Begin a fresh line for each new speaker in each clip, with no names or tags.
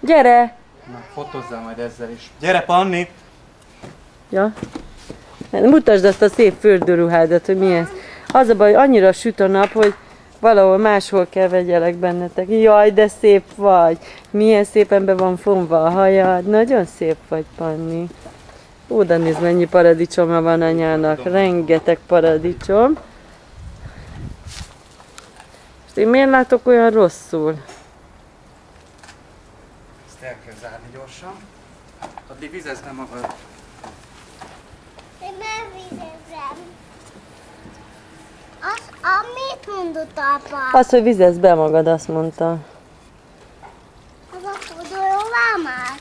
Gyere!
Na, fotózzál majd ezzel is. Gyere, Panni!
Ja. Mutasd azt a szép fürdőruhádat, hogy mi ez. Az a baj, annyira süt a nap, hogy valahol máshol kell vegyelek bennetek. Jaj, de szép vagy! Milyen szépen be van fonva a hajad. Nagyon szép vagy, Panni. Oda nézd, mennyi paradicsoma van anyának. Rengeteg paradicsom. És én miért látok olyan rosszul?
Ezt el kell zárni gyorsan. Addig vizezd magad.
Én nem vizezem. Az, amit mondott apa?
Az, hogy vizezd be magad, azt mondta.
Az a fordulóvá már?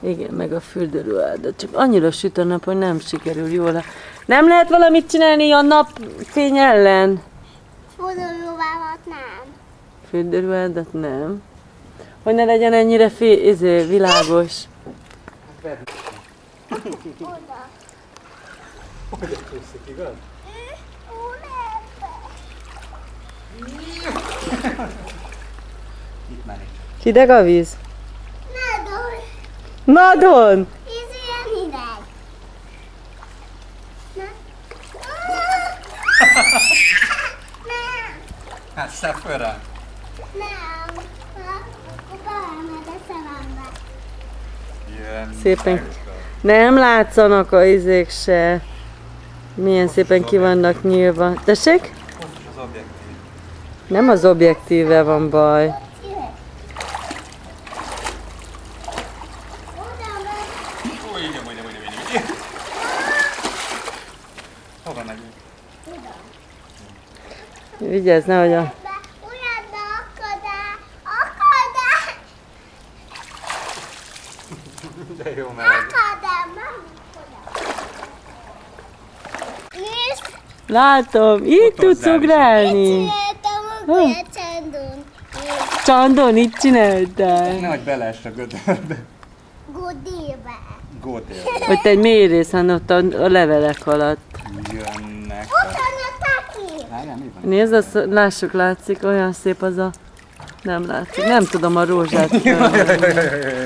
Igen, meg a fürdőruhád, de csak annyira süt a nap, hogy nem sikerül jól. Nem lehet valamit csinálni a napfény ellen?
Fordulóvámat nem.
Fürdőruhádat nem. Hogy ne legyen ennyire fé- izé, világos.
Oda.
Hogy csúszik, igaz?
Ó, nem.
Itt már nincs.
Hideg a víz?
Ne dolj.
Nadon!
Ez ilyen hideg. Ne. Nem.
Hát száll föl rá.
Nem. Akkor belemed a szemembe.
Ilyen.
Szépen. Nem látszanak a izék se. Milyen szépen ki vannak nyílva. Tessék? Nem az objektíve van baj. Vigyázz, nehogy a...
De jó meleg.
Látom, itt tudsz ugrálni.
csináltam akkor a csendon.
Csandon, itt csináltál.
Nehogy beleess a gödörbe.
Godébe.
Gótél.
Hogy te egy mély részen ott a, a levelek alatt.
Jönnek.
Ott van a taki.
Van?
Nézd, azt lássuk, látszik, olyan szép az a... Nem látszik, nem tudom a rózsát. felvenni. De szép.
Benyomod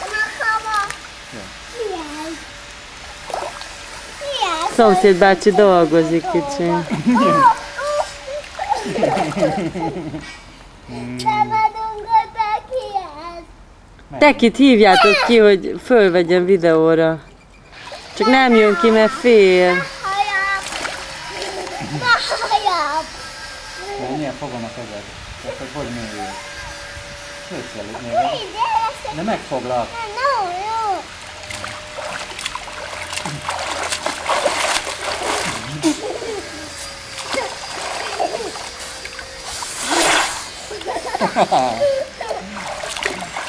a hava. Milyen? Milyen?
Szomszéd bácsi dolgozik kicsi. Tekit hívjátok ki, hogy fölvegyen videóra. Csak nem jön ki, mert fél.
Fogom a kezed? Tehát, hogy hogy mélyül. Kétszer még. De megfoglak.
No, no.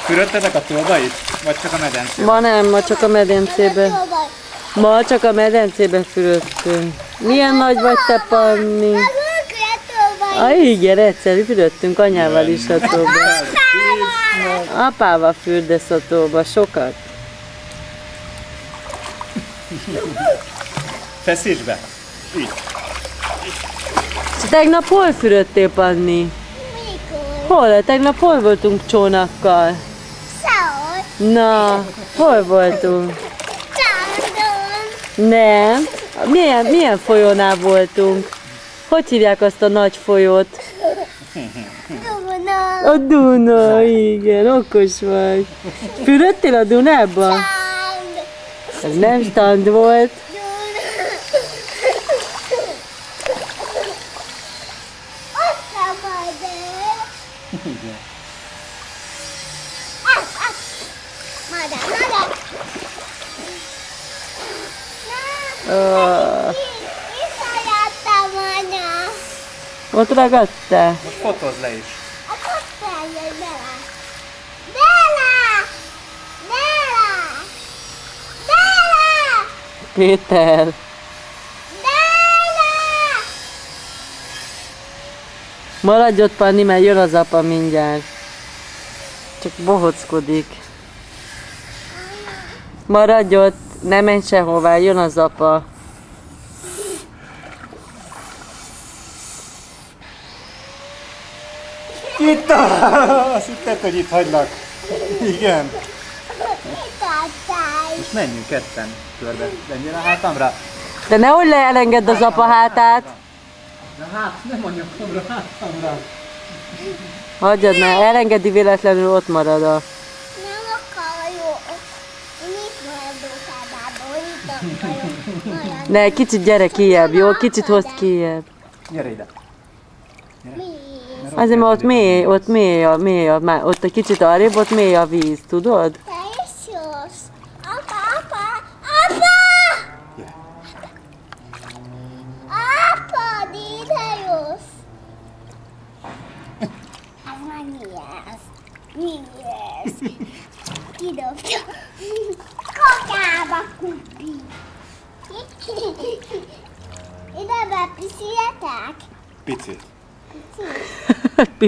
Fürödtetek a tóba is? Vagy csak a medencében?
Ma nem, ma csak a medencébe. Ma csak a medencébe fürödtünk. Milyen nagy vagy te, Panni? Ah, igen, egyszer fürödtünk anyával is a tóba. Apával fürdesz a tóba, sokat.
Feszíts be! Így.
Tegnap hol fürödtél, Panni?
Mikor?
Hol? Tegnap hol voltunk csónakkal?
Szól.
Na, hol voltunk?
Csandon.
Nem. Milyen, milyen folyónál voltunk? Hogy hívják azt a nagy folyót?
Duna.
A Duna, igen, okos vagy. Fürödtél a Dunába? Ez nem stand volt.
Duna. Ott van majd el.
Igen.
Ah, ah. Majd el, majd el.
Ah,
Visszajártam, anya.
Ott ragadtál?
Most fotózz le is.
Akkor feljön bele. Bele! Bele! Bele!
Péter.
Bele!
Maradj ott, Panni, mert jön az apa mindjárt. Csak bohockodik. Maradj ott, ne menj sehová, jön az apa.
Itt Azt hitted, hogy itt hagylak. Igen.
Mit adtál?
Most menjünk ketten körbe. Menjél a hátamra.
De nehogy le elengedd az apa hátát.
Na hát, nem a nyakamra, hátamra.
Hagyjad már, elengedi véletlenül ott marad a...
Nem akarok. Itt itt akarok.
Ne, kicsit gyere kijebb, jó? Kicsit hozd kijebb.
Gyere ide.
Mi?
Azért, mert ott mély, ott mély, a, mély a, ott egy kicsit arrébb, ott mély a víz, tudod?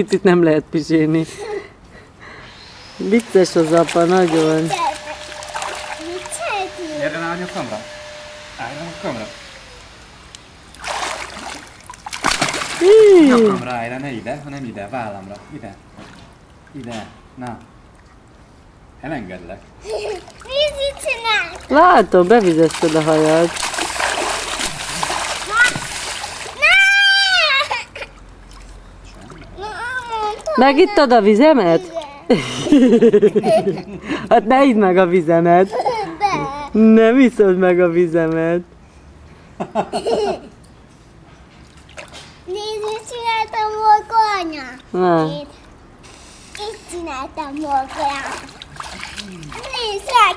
Picit
nem lehet pisélni. Vicces az apa, nagyon.
Gyere rá a nyakamra. Állj a nyakamra.
Hí,
Nyakamra állj ne ide, hanem ide, vállamra. Ide. Ide. Na. Elengedlek.
Látom, bevizezted a hajad. Megittad a vizemet? Hát ne idd meg a vizemet. Nem iszod meg a vizemet.
Nézd, mit csináltam volna anya.
Na,
Itt. Csináltam volna. Nézd, rá.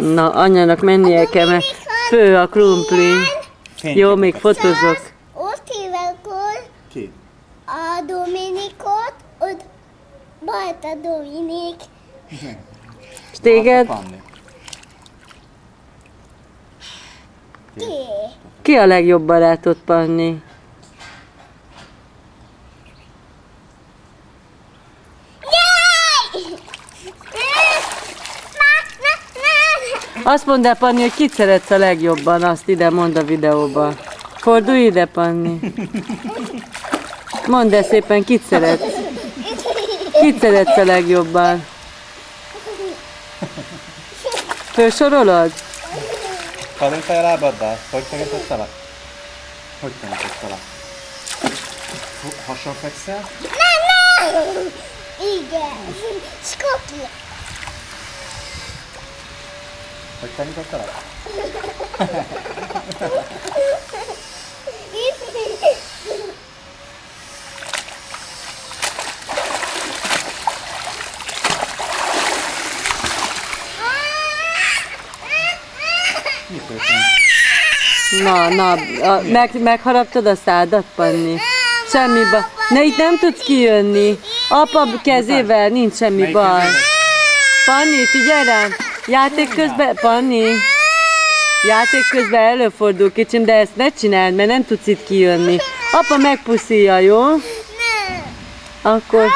na anyának mennie kell, mert fő a krumpli. Jó, még fotózok.
Ott hívek ott
Ki?
a Dominikot, ott volt a Dominik.
És téged?
Ki?
Ki a legjobb barátod, Panni?
Jaj! Na, na, na.
Azt mondd el, Panni, hogy kit szeretsz a legjobban, azt ide mondd a videóba. Fordulj ide, Panni. Mondd el szépen, kit szeretsz. Kit szeretsz a legjobban? Fölsorolod?
Karintaj a lábaddal? Hogy tanítottál? Hogy tanítottál? Hason fekszel?
Igen. Skoki.
Hogy tanítottál? Mi történt?
Na, na, a, meg, megharaptad a szádat, Panni? Semmi baj. Ne, itt nem tudsz kijönni. Apa kezével nincs semmi baj. Panni, figyelj rám! Játék közben, Panni! Játék közben előfordul kicsim, de ezt ne csináld, mert nem tudsz itt kijönni. Apa megpuszíja, jó? Akkor...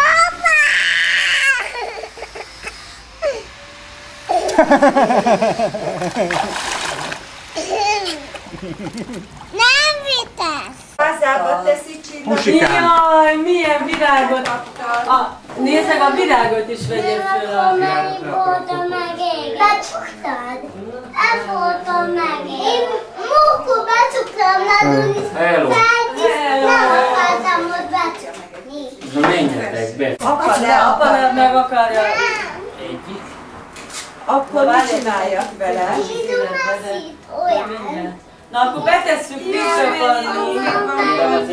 Nem vitesz.
Házába teszi csinálni.
Pusikám!
Jaj, milyen virágot! A, nézd meg, a virágot is vegyél föl. A...
Melyik volt a megég? Becsuktad. Ez volt a megég. Én múltkor becsuktam nagyon is.
Hello.
Nem akartam ott becsukni.
Na menjetek be.
Apa ne, apa
nem meg akarja.
Egyik.
Akkor mit csináljak vele?
Ezt olyan.
Na akkor betesszük visszapadni.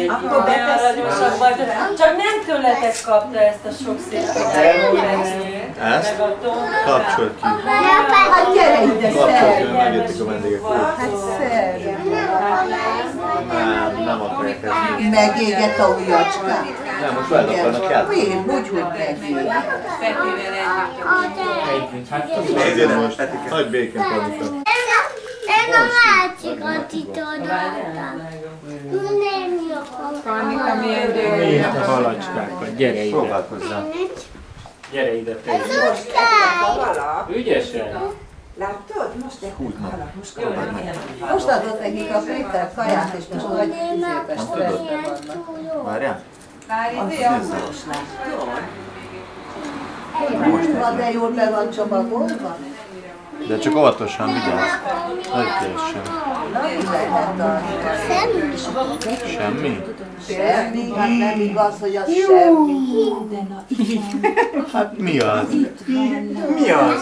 Akkor betesszük. vagy. Csak nem tőletek kapta ezt a sok szép
Ezt?
Meg a tonkát.
Kapcsolt ki.
Hát gyere ide,
Kapcsolt
szerj!
ki, megjöttek a vendégek.
Hát szerj!
Nem, nem akarják ezt.
Megégett a ujjacskát.
Nem, most fel akarnak el.
Én, úgy, hogy megégett.
Egyik. Hát
Ezért most nagy békén tanultak.
Én a másikat itt odaadtam. Nem jó.
Miért a halacskákat? Gyere ide.
Próbálkozzál.
Gyere ide te is. Ügyesen.
Látod? Most egy halak, most Most adott nekik a Péter kaját, és most nagy izébe stresszbe vannak.
Várjál?
Most van, de jól be van csomagolva.
De csak óvatosan vigyázz. Hogy késsen.
Na, mi lehet tartani?
Semmi?
Semmi, hát nem igaz, hogy az semmi.
Hát mi az? Mi az?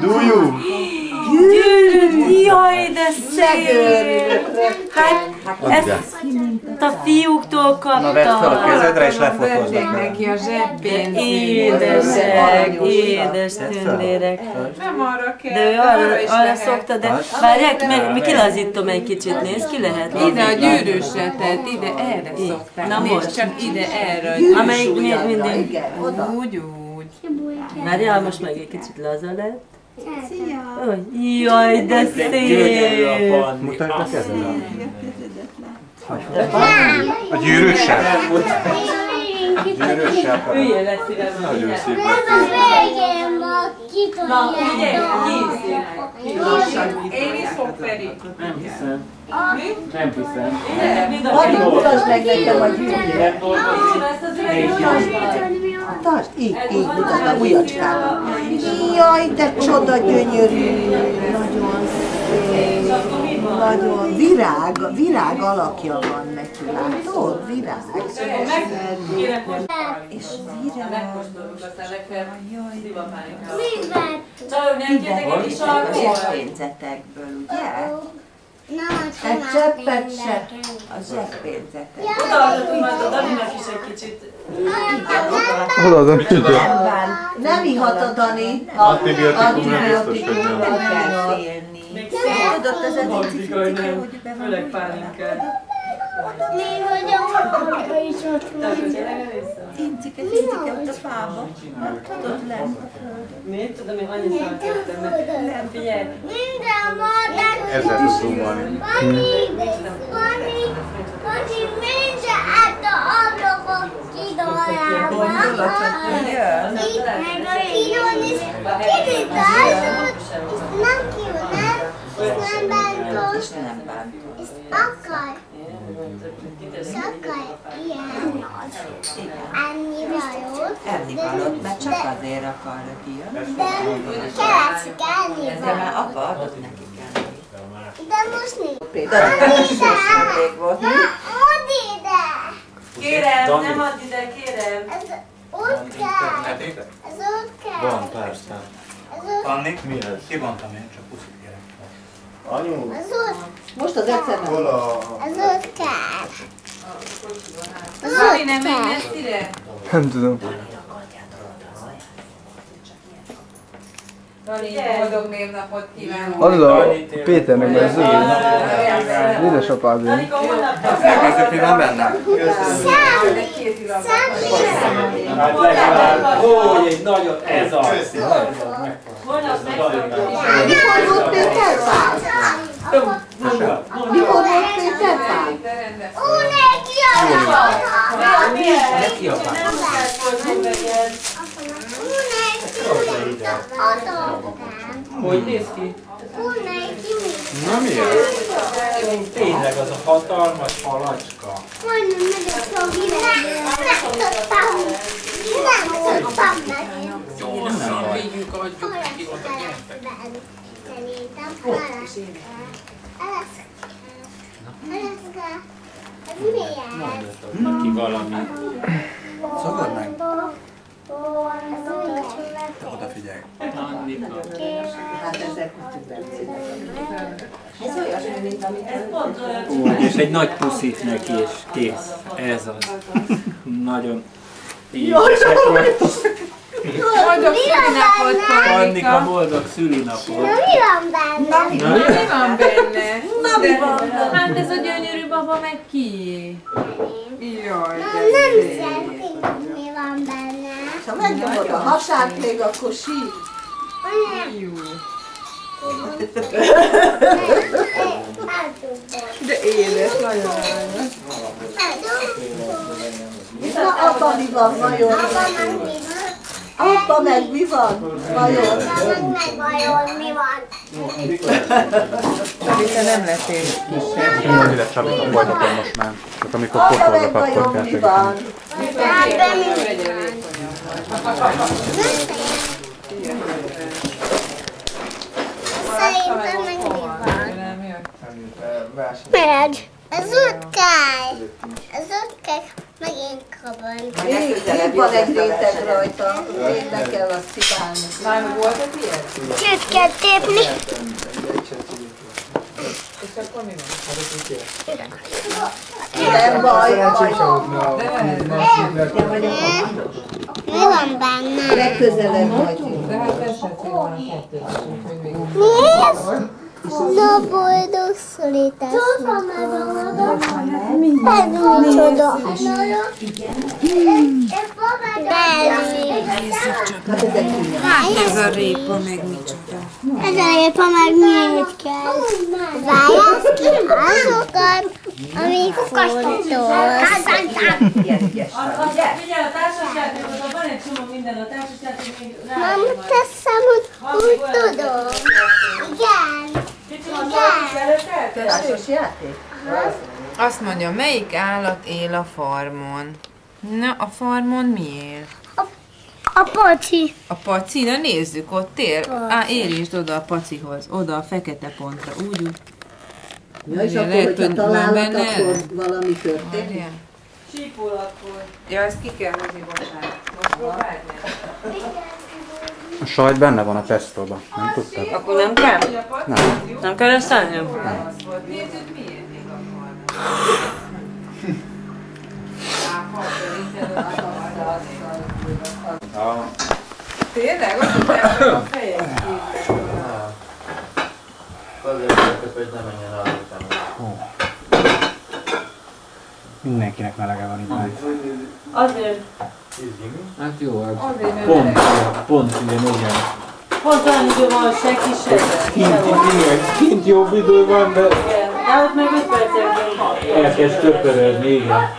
Dujú?
Jaj, de szép! Hát, ezt a fiúktól
Na vedd fel a
kaptam.
kezedre és vele.
neki a zseppén.
Édesek, édes tündérek.
Nem arra kell,
De ő
arra
arra, szokta, de várják, meg, mi kilazítom egy kicsit, nézd, ki lehet.
Ide a gyűrűsre tett, ide erre szokták.
Na most.
csak ide erre.
Amelyik mi- mindig.
Úgy, úgy.
Várjál, most meg egy kicsit laza lett. Szia! Jaj, de szép!
Mutasd a kezedre. A? Gyűrűssel.
Hülye lesz ide.
Nagyon szép.
Ez a végén van,
Na, ugye, kész.
Én is fog Feri.
Nem hiszem. Nem hiszem.
Adj, mutasd meg nekem a gyűrűt.
Nem dolgozik.
Tartsd, így, így, mutasd a ujjacskádat. Jaj, de csoda gyönyörű. Nagyon szép. Nagyon virág, virág alakja van neki, látod? Virág. És virág. A
alkoholt?
zseppénzetekből, ugye? Egy cseppet se. A zseppénzetek.
Odaadhatunk majd a Daninak is egy kicsit.
Odaadom, tudja.
Nem bán, nem ihat a Dani. A
Antibiotikum nem biztos, hogy nem.
Antibiotikumról kell félni. Tudod, az egy
Addig, hogy nem. Főleg pálinkát.
Mi hogy a maga is ott van.
Incike, incike ott a fába. Tudod, lent a földön.
Mit tudom, én annyi szakértem, mert figyelj,
Minden madár.
Ezzel tudsz zoomolni.
Vani, Vani, Vani, minden át a ablakon kidolában. Itt meg a kidon is. Kicsit állod, és nem kijön, és nem bántos,
Nem bánt.
és akar. És akar ilyen jót.
Enni valót, mert csak azért akarod ilyen.
De keresik enni
De már apa adott neki kell.
De most nincs.
Elég volt.
Add ide!
kérem, nem add ide, kérem.
Ez ott kell. Ez ott kell.
Van, persze.
Anni?
Mi ez?
Kibontam én, csak puszit.
Anyu?
ott,
Most az egyszer nem.
Hol a...
ez ott kell.
Zoli,
ott
nem
kell.
Nem tudom.
Zoli, boldog névnapot kívánok.
Adod a Péternek meg az Az édesapádé.
Anika, holnap
Elkezdett, mi van benne?
Hát legalább, ó, egy nagyot, ez az.
holnap megszokjuk.
Mikor volt Péter pár? Mikor volt Péter pár?
Ó, neki a
Neki a
neki adottam.
Hogy néz ki?
Na mi ez?
Tényleg az a hatalmas halacska.
Majdnem megyek a világra. Nem tudtam. Nem tudtam neki.
Gyorsan vigyük, adjuk
neki oda. Szerintem halaszka. Halaszka. Halaszka. Ez milyen?
Ki valami.
Szagad meg?
Ez milyen?
Odafigyelj.
Annika.
Hát ezek. Ez olyasmi, mint amit
Ez pont olyan.
Úgy, és egy nagy puszit neki, és kész. Ez az. Nagyon. Vagytok.
Boldog szülinapot,
Annika, boldog szülinapot.
Na mi van benne?
Na,
Mi van benne?
Na, mi van benne?
Hát ez a gyönyörű baba meg ki? Jaj,
Na, nem
szép.
szeretnék, mi van benne.
Ha megnyomod a hasát még, akkor sír.
De édes, nagyon aranyos.
Na, apa mi van vajon?
Apa meg mi van?
Apa meg mi van? Vajon?
Meg meg vajon mi van?
Csabi, te nem lettél kisebb.
Én ide Csabika folytatom most már. Csak amikor
Apa meg
fotózok, akkor
vajon
kell
mi
segíteni.
van?
Ebben mi Szerintem meg mi van? Meg. Ez utkály. Ez utkály megint.
Még, még van egy réteg rajta, még le kell azt cipálni.
Már voltak ilyen?
Csőt kell tépni.
És akkor mi van?
Nem baj, baj.
Mi van benne?
Legközelebb majd.
De hát ez van a kettő. Még
Mi ez? Na boldog szolítás. Ez micsoda?
Hát ez a répa meg micsoda.
Ez a répa meg miért kell? Válasz ki azokat, amik fontos.
Figyelj, a társasjátékban van egy csomó minden, a társasjáték még rá.
Nem teszem, hogy úgy tudom. Igen.
Társas játék?
Azt mondja, melyik állat él a farmon? Na, a farmon mi él?
A pocsi.
A paci, na nézzük, ott él. Á, értsd oda a pacihoz, oda a fekete pontra, úgy, úgy.
Ja, és akkor,
lehet,
hogyha
hogy
találnak, akkor valami történik.
Várjál.
Sípol akkor.
Ja, ezt ki kell hozni, bocsánat. Most próbáld meg.
A sajt benne van a testóban, nem tudtad?
Akkor nem kell?
Nem.
Nem kell ezt tennem?
Nézzük, miért még a farmon. Tényleg? Mondtam, a fejed
Mindenkinek melege van itt.
Azért,
Hát jó, hát
Azért, mert
pont, pont igen, igen.
pont olyan idő van, hogy se kisebb.
Kint, igen, kint jobb idő van, de
Igen, de ott meg 5 percekben
elkezd töpörödni, igen.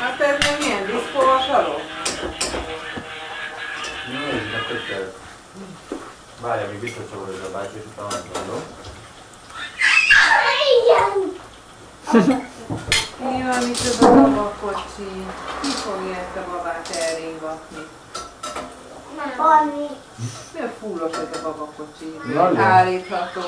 Hát ez nem ilyen diszkóvasaló?
Várja, még visszacsavod ez a bácsi, és utána mondom.
Igen.
Mi van, mit a babakocsi? Ki fogja ezt a babát elringatni?
Valami.
Milyen fullos ez a babakocsi?
Nagyon.
Állítható.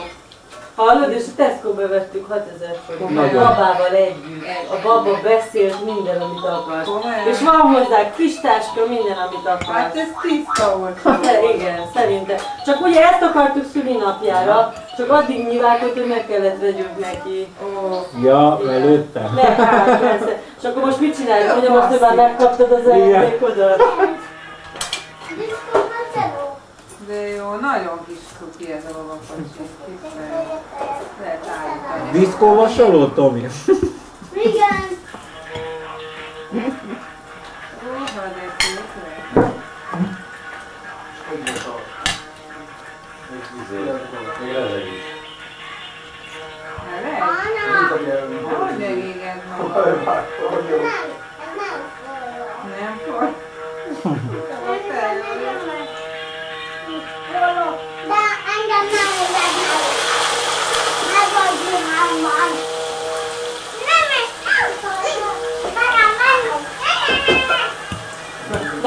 Hallod, és a Tesco-be vettük 6000 forint. A babával együtt. A baba beszélt minden, amit akar.
Komolyan?
És van hozzá kis táska, minden, amit akar.
Hát ez tiszta volt.
De igen, szerintem. Csak ugye ezt akartuk szülinapjára, csak addig nyilvánkodt, hogy meg kellett vegyünk neki.
Ó,
Ja, előtte.
Meg hát, persze. És akkor most mit csináljuk? Ugye most, hogy már megkaptad az ajándékodat?
De jó, nagyon kis cuki ez a. Kis lehet állítani.
Tomi?
Igen.
Róha, de. Meleg? Hogy megéged magad?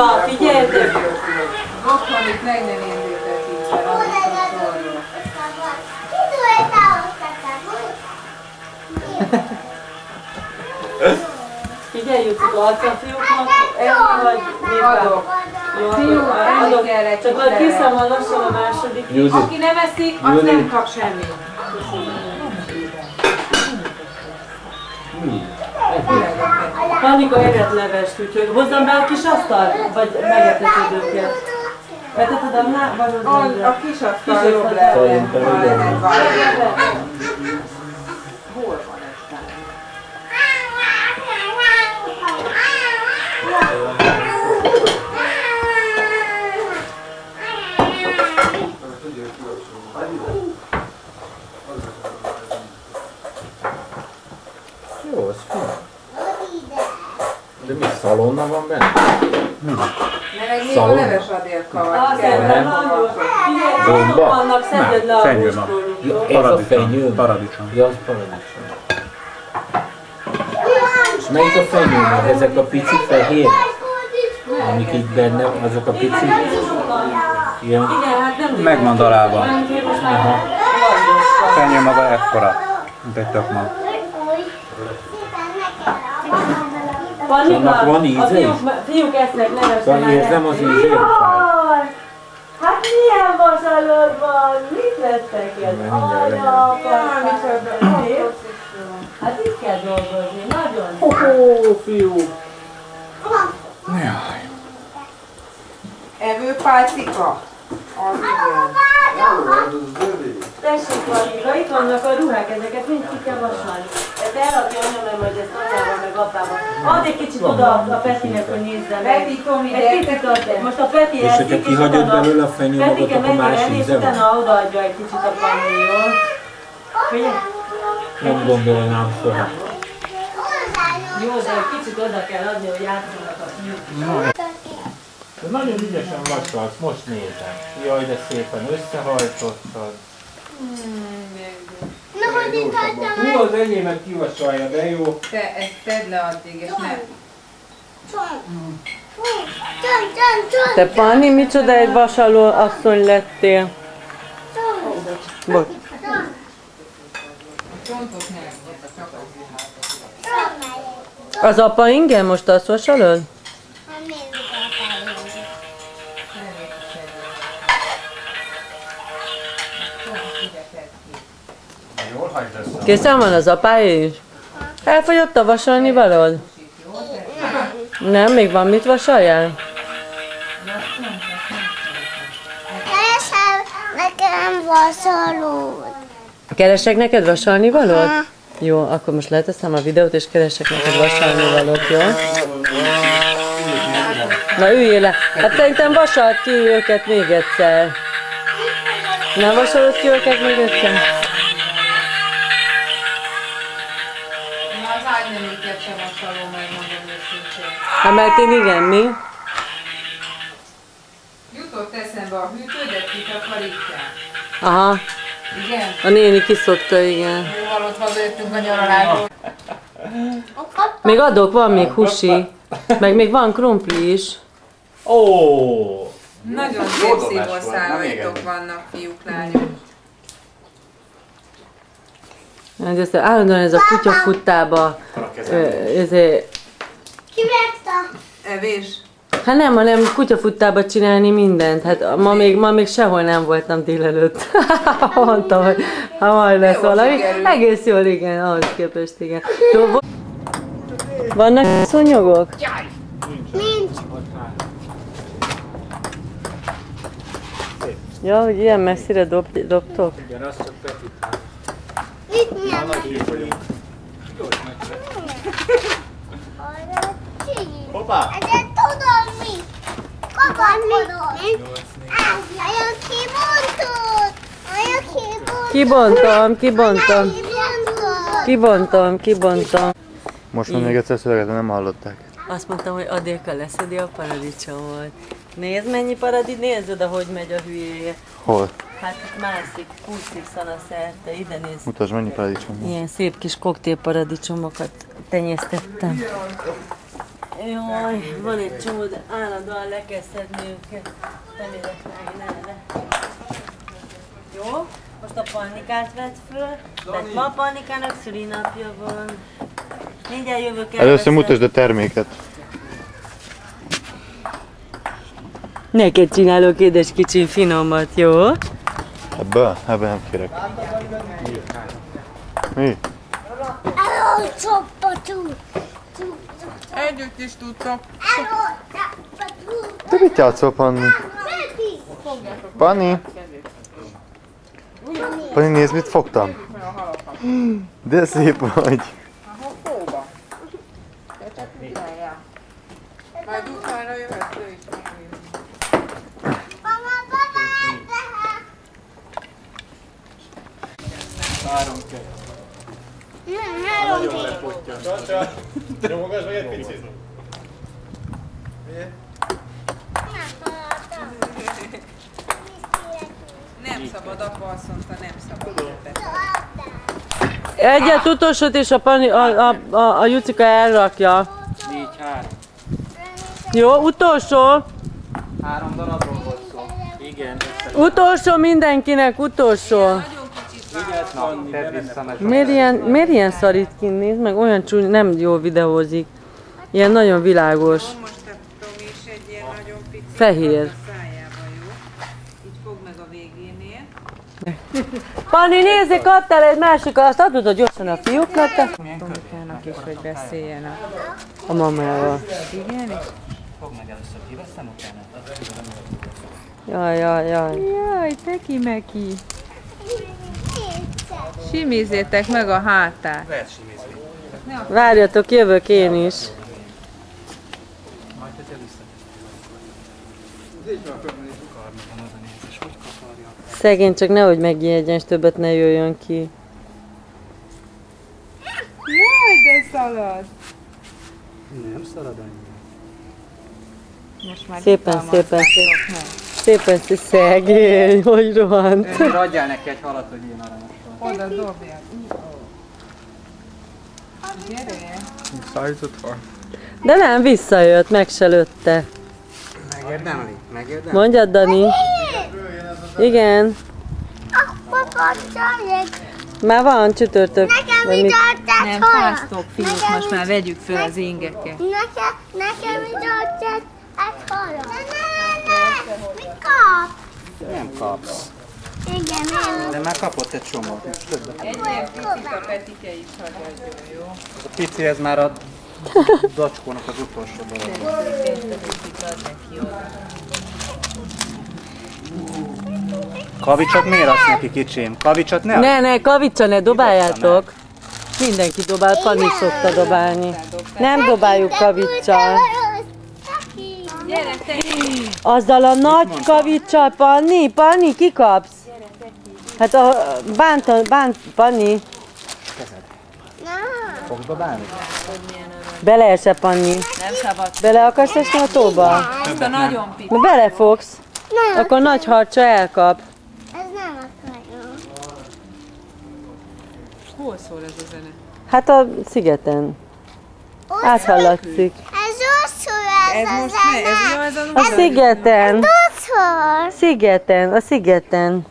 Na, figyeljetek!
Otthon itt meg nem indított így, az is a forró.
Figyeljük, adsz a fiúknak enni, vagy
Adok.
Jó, akkor adok. Csak majd kiszámol lassan a második.
Aki nem eszik, az nem kap semmit.
Panika eget levest, úgyhogy hozzam be a kis asztal, vagy megetetődőket. Veteted a lá... vagy az
A, kis asztal jobb valami. Hol van ez tehát?
jó, De mi szalonna van benne?
Mert egy még a leves.
Figyelj,
Gomba?
vannak, szeded le a
Fenyő van.
Ez a
Paradicsom.
fenyő?
Paradicsom.
Ja, az paradicsom. És melyik a fenyő? Ezek a pici fehér? Amik itt benne, azok a pici? Igen.
Hát nem
Meg van darálva. Fenyő maga ekkora, mint egy tök
Van,
Annak van íze
A fiúk, fiúk esznek levesen.
Szóval érzem az ízét?
Jaj! Hát milyen vasalod van? Mit ez?
Mindjárt
Anya,
Jaj.
Hát itt kell dolgozni, nagyon.
Ó, fiú!
Evőpálcika? Az igen.
Tessék, Marika, itt vannak a ruhák, ezeket mind ki kell vasalni. Ezt elrakja anya, mert majd ezt anyával meg apával. Add egy kicsit oda a Petinek, hogy nézze meg.
Peti, Tomi,
Egy picit add. Most a Peti
És hogyha kihagyod belőle a fenyő magot,
Petike
akkor más
el, és
íze van?
utána odaadja egy kicsit a Panni, jó? Figyelj,
Nem gondolnám soha.
jó, de egy kicsit oda kell adni, hogy játszanak a fiúk.
De nagyon ügyesen vasalsz, most nézem. Jaj, de szépen összehajtottad.
Na, hagytam
Hú, az enyémet kivasalja, de jó.
Te ezt tedd le addig, és ne.
Csön,
Te Panni, micsoda egy vasaló asszony lettél. Bocs.
Az
apa ingyen most azt vasalod? Készen van az apája is? Elfogyott a vasalni valód? Nem, még van mit vasaljál?
Keresem nekem vasalót.
Keresek neked vasalni valót? Jó, akkor most leteszem a videót, és keresek neked vasalni valót, jó? Na üljél le. Hát szerintem vasalt ki őket még egyszer. Nem vasalod ki őket még egyszer?
Ágyneműket sem vasalom, megmondom őszintén.
Hát mert én igen, mi?
Jutott eszembe a hűtődet kitakarítják.
Aha,
Igen?
a néni kiszokta, igen.
Jóval ott hazajöttünk a nyaralásból.
Még adok, van még husi, meg még van krumpli is.
Ó!
Nagyon szép szívországaitok vannak, fiúk, lányok.
Hát ezt állandóan ez a kutya futtába, ezért,
Kivágta.
Evés?
hát nem, hanem kutyafuttába csinálni mindent. Hát ma még, ma még sehol nem voltam délelőtt. Mondtam, hogy ha majd lesz valami. Egész jól, igen, ahhoz képest, igen. Jó, vo- vannak szúnyogok?
Nincs.
Ja, hogy ilyen messzire dob, dobtok?
Igen, azt csak Peti.
Itt mi a
Hoppá!
Ezért tudom mi. Kapaszkodod. Olyan kibontott. Olyan kibontott.
Kibontom, kibontom, kibontom, kibontom.
Most még egyszer szöveget, nem hallották.
Azt mondtam, hogy Adélka leszedi a paradicsomot. Nézd mennyi paradicsom, nézd oda, hogy megy a hülyéje.
Hol?
Hát itt mászik, kúszik szana szerte, ide nézd.
Mutasd, mennyi paradicsom van.
Ilyen szép kis koktélparadicsomokat tenyésztettem. Jaj, van egy csomó, de állandóan le kell szedni őket. Nem érek. Jó, most a pannikát vett föl, mert ma a pannikának szülinapja van. Mindjárt jövök el.
Először mutasd a terméket.
Neked csinálok édes kicsi finomat, jó?
Ebből? Ebből nem kérek. Mi?
Elolcsopatú.
Együtt is tudtok.
Te mit játszol, Panni? Panni? Panni, nézd, mit fogtam. De szép vagy.
Hóba. Majd utána jöhetsz ő is megnézni.
Mama, baba,
Három kell.
Nem, három
Nyomogass meg egy picit.
szabad, apa azt mondta, nem szabad betartani.
Egyet utolsót és a, pani, a, a, a, a Jucika elrakja.
Négy, három.
Jó, utolsó.
Három darabról volt szó.
Igen,
Utolsó mindenkinek, utolsó. Miért ilyen, miért ilyen szar itt kint néz meg? Olyan csúny, nem jól videózik. Ilyen nagyon világos. Fehér.
Így fog meg a végénél.
Pani, nézzék, kaptál egy másikat, azt adod a gyorsan a fiúknak, te?
Tomikának is, hogy beszéljenek.
A mamával.
Igen, és
Fog meg először, kiveszem utána.
Jaj, jaj, jaj.
Jaj, teki meki. Simizzétek meg a hátát.
Lehet simizni.
Várjatok, jövök én is.
Majd te vissza. Karmikon az a nézés, hogy kaparja.
Szegény, csak nehogy megijedjen, és többet ne jöjjön ki.
Jaj, de szalad.
Nem szalad annyira.
Most már
Szépen, szépen, szépen. Szépen, szé- szegény, hogy rohant.
Önnél adjál neki egy halat, hogy ilyen aranyos van.
Oda dobjál. Gyere!
Szállított hal.
De nem, visszajött, meg se lőtte.
Megérdemli? Megérdemli?
Mondjad, Dani. Igen,
Papa, csalják.
már van csütörtök.
Nekem
Vagy
mit
mit?
adtad
Nem fáztok, fiúk, most már vegyük fel az ingeket.
Nekem, nekem mit adtad egy halat? Ne, ne, ne, ne. Mi kap?
Nem kapsz.
Igen, nem.
De már kapott egy csomót. Most többet.
Egy ilyen picit a Petike is hagyja, jó?
A pici ez már a dacskónak az utolsó dolog.
Picit ad neki oda.
Kavicsot miért adsz neki kicsim? Kavicsot ne.
Ne, ne, kavicsa, ne dobáljátok. Mindenki dobál, Pani szokta dobálni. Nem dobáljuk kavicsal. Azzal a nagy kavicsal, Panni, Panni, kikapsz? Hát a bánt, bánt, Panni,
Fogsz dobálni?
beleese, Panni.
nem szabad.
Bele akarsz esni a tóba?
Nagyon pici.
Na belefogsz. Akkor nagy harcsa elkap.
Ez nem akarom.
Hol szól ez a zene?
Hát a szigeten. Áthallatszik.
Ez rosszul ez,
Ez
a
most ne, ez jó, ez a
A szigeten.
Rosszul.
Szigeten, a szigeten.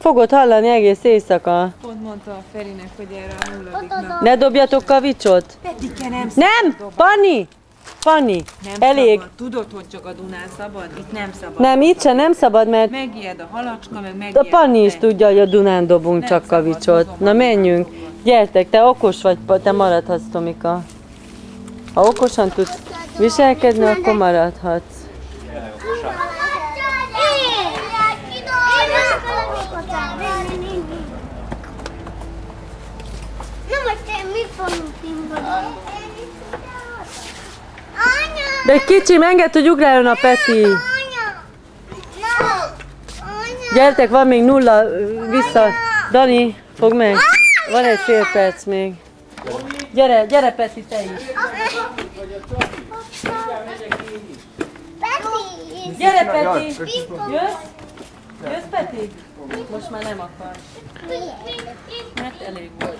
Fogod hallani egész éjszaka.
Pont mondta a Ferinek, hogy erre a nulladik nap.
Ne dobjatok kavicsot.
Petike nem
Nem! Pani! Pani!
Nem
Elég.
szabad. Tudod, hogy csak a Dunán szabad? Itt nem szabad.
Nem, itt se nem szabad, mert
Megijed a halacska, meg megijed
a Pani is tudja, hogy a Dunán dobunk
Nem
csak
szabad,
kavicsot. Na menjünk. Gyertek, te okos vagy, te maradhatsz, Tomika. Ha okosan tudsz viselkedni, akkor maradhatsz.
Nem, hogy te mit fogunk indulni? Anya!
De kicsim, engedd, hogy ugráljon a Peti. Gyertek, van még nulla, vissza. Dani, fogd meg. Van egy fél perc még. Gyere, gyere Peti, te is.
Peti!
Gyere Peti. Jössz? Jössz Peti? Most már nem akar. Mert elég volt.